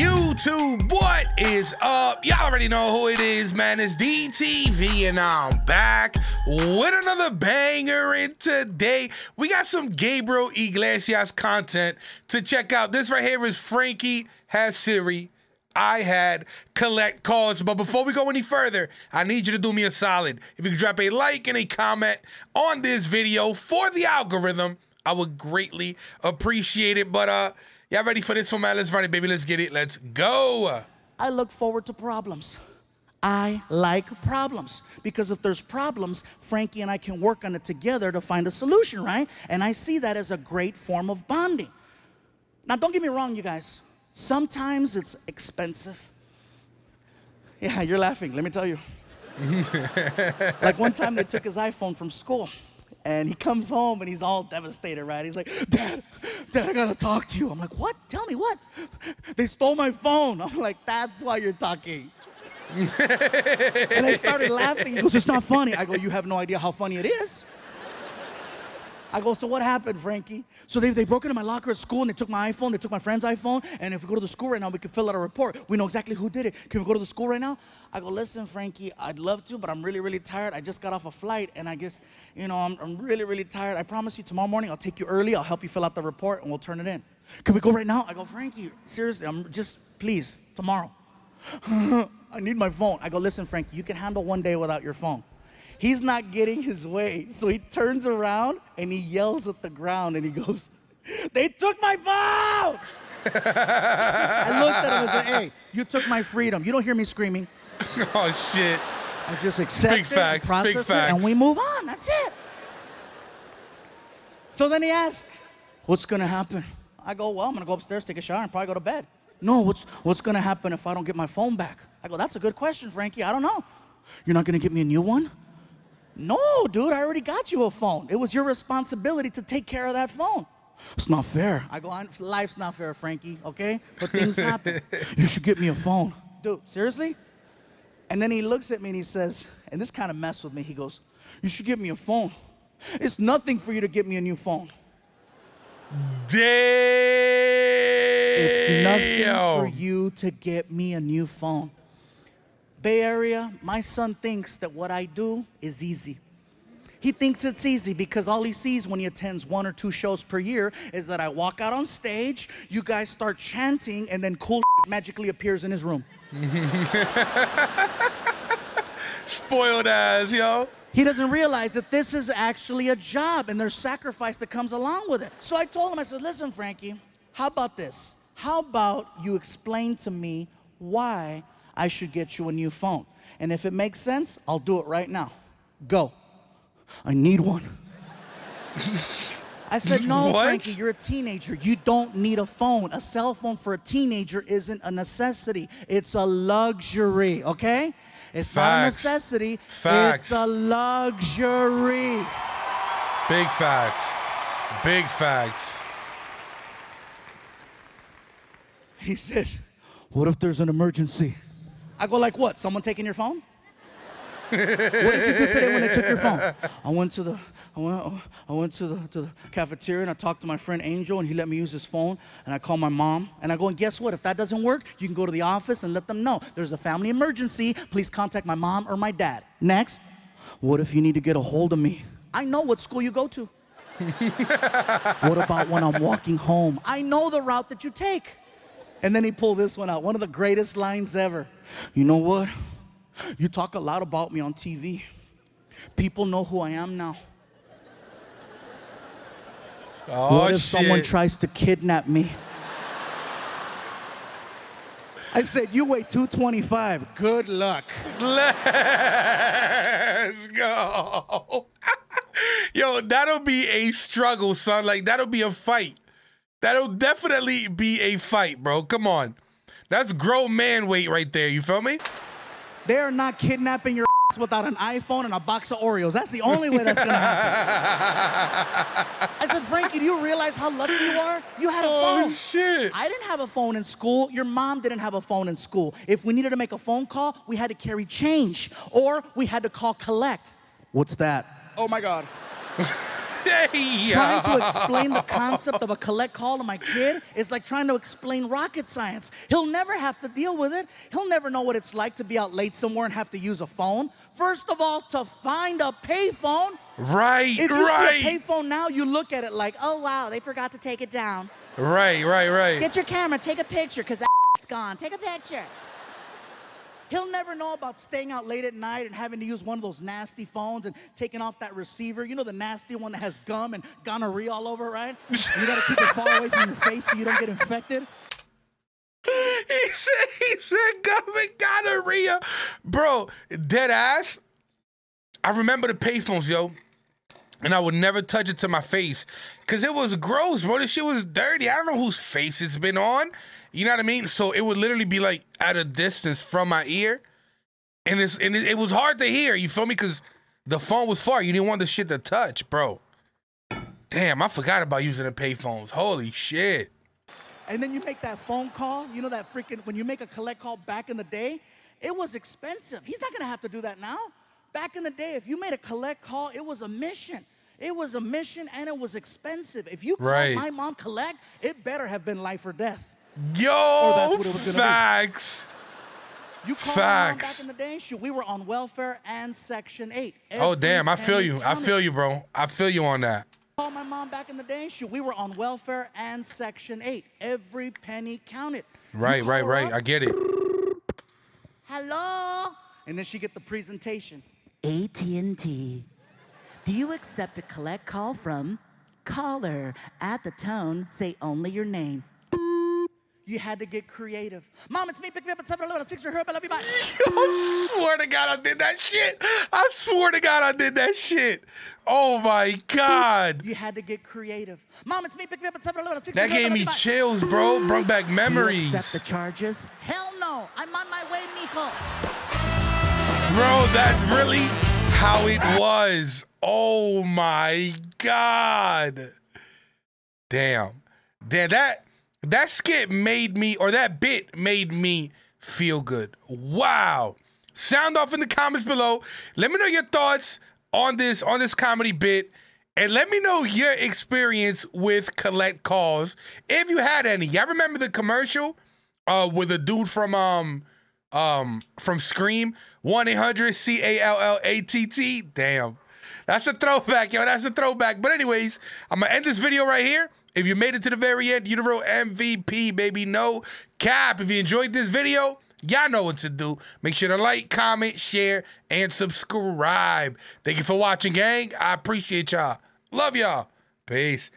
YouTube, what is up? Y'all already know who it is, man. It's DTV, and I'm back with another banger. And today, we got some Gabriel Iglesias content to check out. This right here is Frankie Has Siri. I had collect calls. But before we go any further, I need you to do me a solid. If you could drop a like and a comment on this video for the algorithm, I would greatly appreciate it. But uh Y'all ready for this one, man? Let's run it, baby. Let's get it. Let's go. I look forward to problems. I like problems because if there's problems, Frankie and I can work on it together to find a solution, right? And I see that as a great form of bonding. Now, don't get me wrong, you guys. Sometimes it's expensive. Yeah, you're laughing, let me tell you. like one time they took his iPhone from school and he comes home and he's all devastated, right? He's like, Dad, Dad, I gotta talk to you. I'm like, What? Tell me what? They stole my phone. I'm like, That's why you're talking. and I started laughing. He goes, It's not funny. I go, You have no idea how funny it is. I go, so what happened, Frankie? So they, they broke into my locker at school and they took my iPhone, they took my friend's iPhone, and if we go to the school right now, we can fill out a report. We know exactly who did it. Can we go to the school right now? I go, listen, Frankie, I'd love to, but I'm really, really tired. I just got off a flight, and I guess, you know, I'm, I'm really, really tired. I promise you tomorrow morning I'll take you early, I'll help you fill out the report, and we'll turn it in. Can we go right now? I go, Frankie, seriously, I'm just, please, tomorrow. I need my phone. I go, listen, Frankie, you can handle one day without your phone. He's not getting his way. So he turns around and he yells at the ground and he goes, They took my phone! I looked at him and said, Hey, you took my freedom. You don't hear me screaming. oh, shit. I just accept big it, facts, process big it, facts. and we move on. That's it. So then he asks, What's gonna happen? I go, Well, I'm gonna go upstairs, take a shower, and probably go to bed. No, what's, what's gonna happen if I don't get my phone back? I go, That's a good question, Frankie. I don't know. You're not gonna get me a new one? No, dude, I already got you a phone. It was your responsibility to take care of that phone. It's not fair. I go, life's not fair, Frankie, okay? But things happen. you should get me a phone. Dude, seriously? And then he looks at me and he says, and this kind of messed with me. He goes, You should get me a phone. It's nothing for you to get me a new phone. Damn. It's nothing for you to get me a new phone. Bay Area, my son thinks that what I do is easy. He thinks it's easy because all he sees when he attends one or two shows per year is that I walk out on stage, you guys start chanting, and then cool magically appears in his room. Spoiled ass, yo. He doesn't realize that this is actually a job and there's sacrifice that comes along with it. So I told him, I said, listen, Frankie, how about this? How about you explain to me why I should get you a new phone? And if it makes sense, I'll do it right now. Go. I need one. I said, no, What? Frankie, you're a teenager. You don't need a phone. A cell phone for a teenager isn't a necessity, it's a luxury, okay? It's not a necessity, Facts. it's a luxury. Big facts. Big facts. He says, What if there's an emergency? I go, like what? Someone taking your phone? what did you do today when they took your phone? I went to the I went, I went to the, to the cafeteria and I talked to my friend Angel and he let me use his phone and I called my mom and I go and guess what? If that doesn't work, you can go to the office and let them know there's a family emergency. Please contact my mom or my dad. Next, what if you need to get a hold of me? I know what school you go to. what about when I'm walking home? I know the route that you take. And then he pulled this one out, one of the greatest lines ever. You know what? You talk a lot about me on TV. People know who I am now. Oh, what if shit. someone tries to kidnap me? I said, You weigh 225. Good luck. Let's go. Yo, that'll be a struggle, son. Like, that'll be a fight. That'll definitely be a fight, bro. Come on. That's grown man weight right there. You feel me? They are not kidnapping your ass without an iPhone and a box of Oreos. That's the only way that's gonna happen. I said, Frankie, do you realize how lucky you are? You had a phone. Oh, phone. shit. I didn't have a phone in school. Your mom didn't have a phone in school. If we needed to make a phone call, we had to carry change or we had to call collect. What's that? Oh my God. Trying to explain the concept of a collect call to my kid is like trying to explain rocket science. He'll never have to deal with it. He'll never know what it's like to be out late somewhere and have to use a phone. First of all, to find a payphone. Right, If you right, see a payphone now, you look at it like, oh wow, they forgot to take it down. right, right, right. Get your camera, take a picture, because that gone. Take a picture. He'll never know about staying out late at night and having to use one of those nasty phones and taking off that receiver. You know the nasty one that has gum and gonorrhea all over, right? You gotta keep it far away from your face so you don't get infected. He said, he said, government gonorrhea. Bro, dead ass. I remember the payphones, yo. And I would never touch it to my face. Cause it was gross, bro. This shit was dirty. I don't know whose face it's been on. You know what I mean? So it would literally be like at a distance from my ear. And it's and it, it was hard to hear, you feel me? Cause the phone was far. You didn't want the shit to touch, bro. Damn, I forgot about using the payphones. Holy shit. And then you make that phone call. You know that freaking when you make a collect call back in the day, it was expensive. He's not gonna have to do that now. Back in the day, if you made a collect call, it was a mission. It was a mission and it was expensive. If you called Right. my mom collect, it better have been life or death. Yo, oh, that's what it was gonna be. facts. You called my mom Facts. back in the day, shoot, we were on welfare and Section 8. Oh damn, I feel penny you. I feel you, bro. I feel you on that. Called my mom back in the day, shoot, we were on welfare and Section 8. Every penny counted. Right, right, right. up, I get it. Hello? And then she get the presentation. AT&T. Do you accept a collect call from caller? At the tone, say only your name. You had to get creative. Mom, it's me. Pick me up at 7 6 for her. I love you. Bye. I swear to God, I did that shit. I swear to God, I did that shit. Oh my God. You had to get creative. Mom, it's me. Pick me up at 7 6 That gave me chills, bro. Brought back Do you accept the charges? Hell no. I'm on my way, mijo. Bro, that's really how it was. Oh my God. Damn. Damn, that that skit made me or that bit made me feel good. Wow. Sound off in the comments below. Let me know your thoughts on this on this comedy bit. And let me know your experience with collect calls. If you had any. Y'all remember the commercial uh with a dude from um um from Scream 1-800-C-A-L-L-A-T-T. Damn. That's a throwback, yo. That's a throwback. But anyways, I'm gonna end this video right here. If you made it to the very end, you the real MVP, baby. No cap. If you enjoyed this video, y'all know what to do. Make sure to like, comment, share, and subscribe. Thank you for watching, gang. I appreciate y'all. Love y'all. Peace.